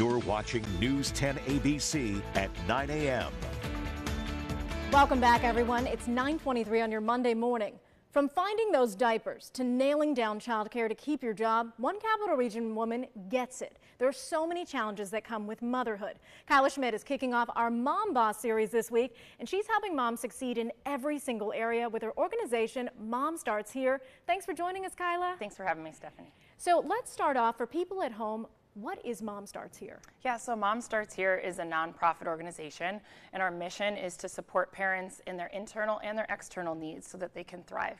You're watching News 10 ABC at 9 a.m. Welcome back, everyone. It's 923 on your Monday morning. From finding those diapers to nailing down childcare to keep your job, one Capital Region woman gets it. There are so many challenges that come with motherhood. Kayla Schmidt is kicking off our Mom Boss series this week, and she's helping moms succeed in every single area with her organization, Mom Starts Here. Thanks for joining us, Kayla. Thanks for having me, Stephanie. So let's start off for people at home. What is Mom Starts Here? Yeah, so Mom Starts Here is a nonprofit organization, and our mission is to support parents in their internal and their external needs so that they can thrive.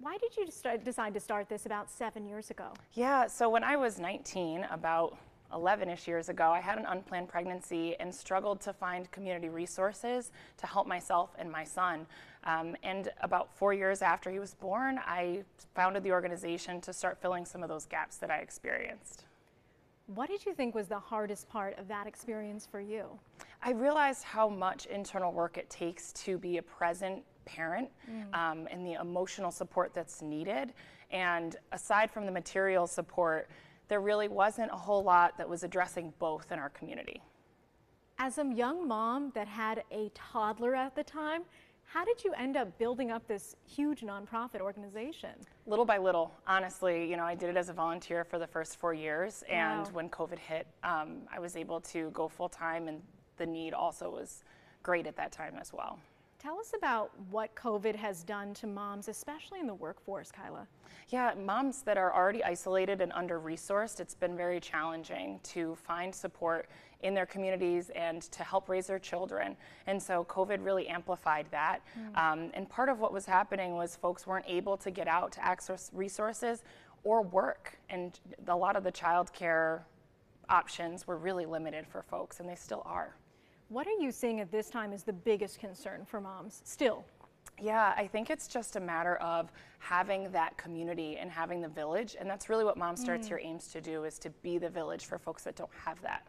Why did you decide to start this about seven years ago? Yeah, so when I was 19, about 11 ish years ago, I had an unplanned pregnancy and struggled to find community resources to help myself and my son. Um, and about four years after he was born, I founded the organization to start filling some of those gaps that I experienced. What did you think was the hardest part of that experience for you? I realized how much internal work it takes to be a present parent mm. um, and the emotional support that's needed. And aside from the material support, there really wasn't a whole lot that was addressing both in our community. As a young mom that had a toddler at the time, how did you end up building up this huge nonprofit organization? Little by little, honestly. You know, I did it as a volunteer for the first four years, and when COVID hit, um, I was able to go full time, and the need also was great at that time as well. Tell us about what COVID has done to moms, especially in the workforce, Kayla. Yeah, moms that are already isolated and under resourced, it's been very challenging to find support in their communities and to help raise their children. And so COVID really amplified that. Mm. Um, and part of what was happening was folks weren't able to get out to access resources or work. And a lot of the child care options were really limited for folks, and they still are. What are you seeing at this time as the biggest concern for moms still? Yeah, I think it's just a matter of having that community and having the village. And that's really what Mom Starts mm. Here aims to do is to be the village for folks that don't have that.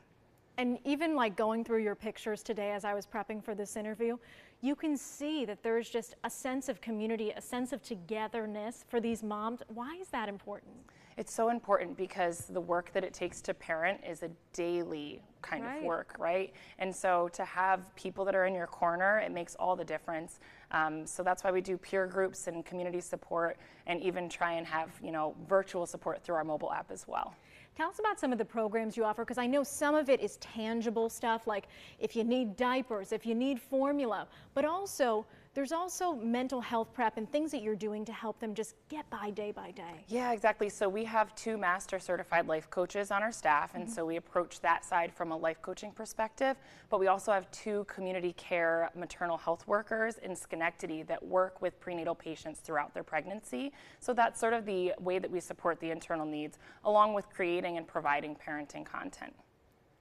And even like going through your pictures today as I was prepping for this interview, you can see that there's just a sense of community, a sense of togetherness for these moms. Why is that important? It's so important because the work that it takes to parent is a daily kind right. of work, right? And so to have people that are in your corner, it makes all the difference. Um, so that's why we do peer groups and community support and even try and have, you know, virtual support through our mobile app as well. Tell us about some of the programs you offer because I know some of it is tangible stuff like if you need diapers, if you need formula, but also there's also mental health prep and things that you're doing to help them just get by day by day. Yeah, exactly. So we have two master certified life coaches on our staff, and mm -hmm. so we approach that side from a life coaching perspective. But we also have two community care maternal health workers in Schenectady that work with prenatal patients throughout their pregnancy. So that's sort of the way that we support the internal needs, along with creating and providing parenting content.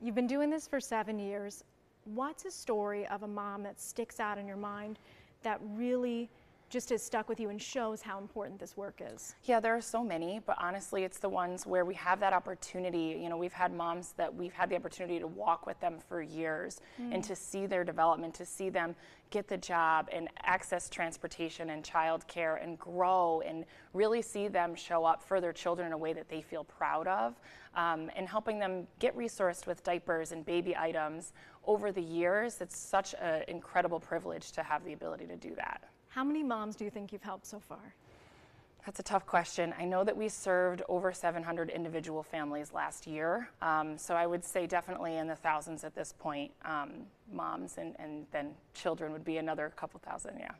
You've been doing this for seven years. What's a story of a mom that sticks out in your mind that really just has stuck with you and shows how important this work is? Yeah, there are so many, but honestly, it's the ones where we have that opportunity. You know, we've had moms that we've had the opportunity to walk with them for years mm. and to see their development, to see them get the job and access transportation and childcare and grow and really see them show up for their children in a way that they feel proud of um, and helping them get resourced with diapers and baby items over the years. It's such an incredible privilege to have the ability to do that. How many moms do you think you've helped so far? That's a tough question. I know that we served over 700 individual families last year. Um, so I would say definitely in the thousands at this point. Um, moms and, and then children would be another couple thousand, yeah.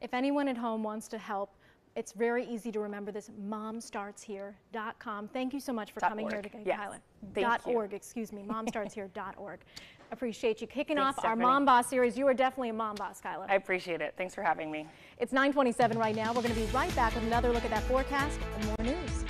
If anyone at home wants to help, it's very easy to remember this, momstartshere.com. Thank you so much for dot coming org. here today, yes. Kayla. Thank dot you. org, excuse me, momstartshere.org. Appreciate you kicking Thanks, off Stephanie. our Mom Boss series. You are definitely a mom boss, Kayla. I appreciate it. Thanks for having me. It's 927 right now. We're going to be right back with another look at that forecast and more news.